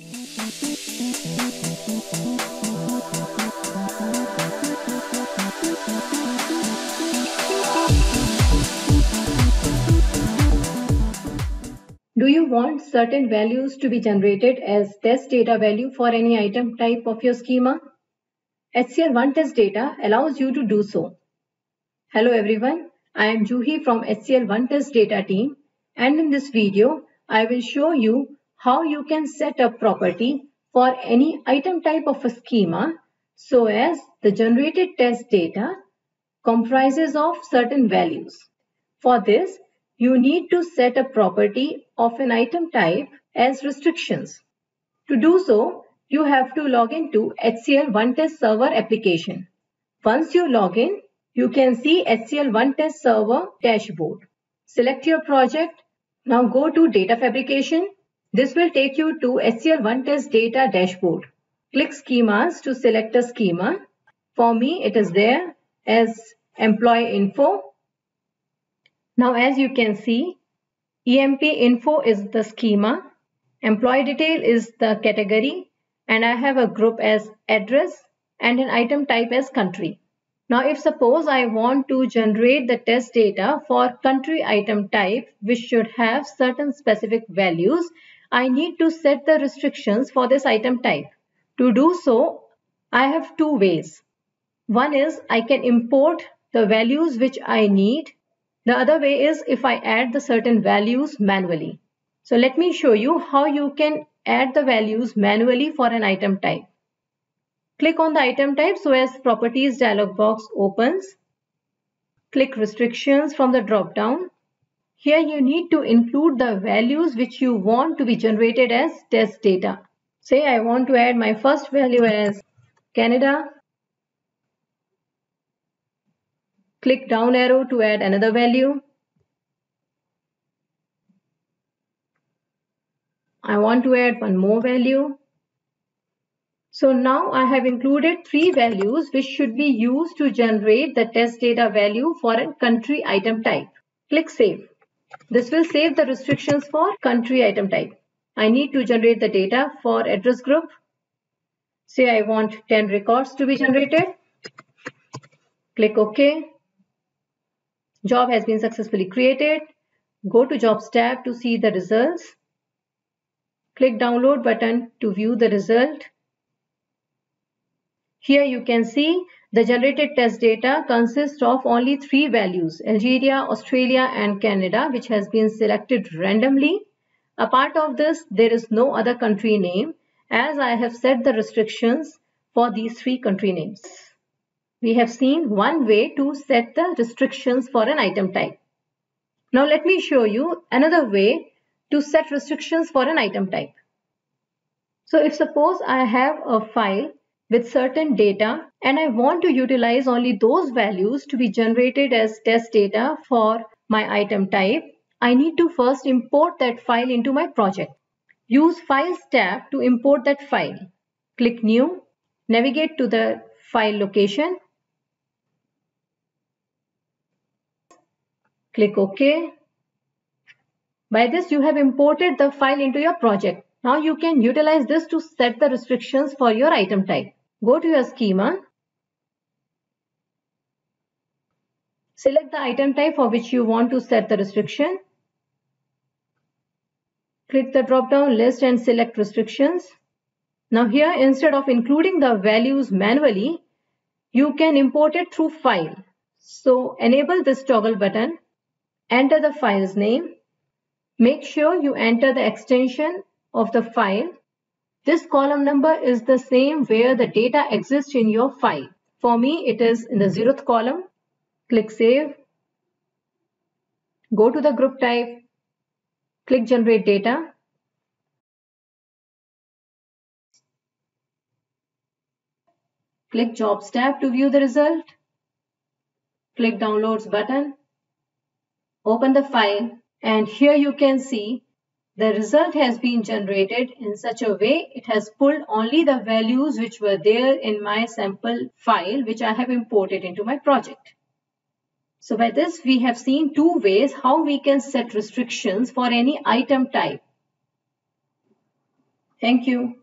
Do you want certain values to be generated as test data value for any item type of your schema? HCL OneTest Data allows you to do so. Hello everyone, I am Juhi from HCL OneTest Data team and in this video I will show you how you can set a property for any item type of a schema so as the generated test data comprises of certain values. For this, you need to set a property of an item type as restrictions. To do so, you have to log into HCL OneTest Server application. Once you log in, you can see HCL OneTest Server dashboard. Select your project. Now go to Data Fabrication. This will take you to HCL OneTest Data dashboard. Click Schemas to select a schema. For me, it is there as Employee Info now as you can see, EMP info is the schema, employee detail is the category and I have a group as address and an item type as country. Now if suppose I want to generate the test data for country item type which should have certain specific values, I need to set the restrictions for this item type. To do so, I have two ways. One is I can import the values which I need the other way is if I add the certain values manually. So let me show you how you can add the values manually for an item type. Click on the item type so as properties dialog box opens. Click restrictions from the drop down. Here you need to include the values which you want to be generated as test data. Say I want to add my first value as Canada Click down arrow to add another value. I want to add one more value. So now I have included three values which should be used to generate the test data value for a country item type. Click Save. This will save the restrictions for country item type. I need to generate the data for address group. Say I want 10 records to be generated. Click OK. Job has been successfully created. Go to Jobs tab to see the results. Click Download button to view the result. Here you can see the generated test data consists of only three values, Algeria, Australia and Canada, which has been selected randomly. Apart of this, there is no other country name as I have set the restrictions for these three country names we have seen one way to set the restrictions for an item type. Now let me show you another way to set restrictions for an item type. So if suppose I have a file with certain data and I want to utilize only those values to be generated as test data for my item type, I need to first import that file into my project. Use Files tab to import that file. Click New, navigate to the file location Click OK. By this, you have imported the file into your project. Now you can utilize this to set the restrictions for your item type. Go to your schema. Select the item type for which you want to set the restriction. Click the drop-down list and select restrictions. Now here, instead of including the values manually, you can import it through file. So enable this toggle button Enter the file's name. Make sure you enter the extension of the file. This column number is the same where the data exists in your file. For me, it is in the zeroth column. Click Save. Go to the group type. Click Generate Data. Click Jobs tab to view the result. Click Downloads button open the file and here you can see the result has been generated in such a way it has pulled only the values which were there in my sample file which I have imported into my project. So by this we have seen two ways how we can set restrictions for any item type. Thank you.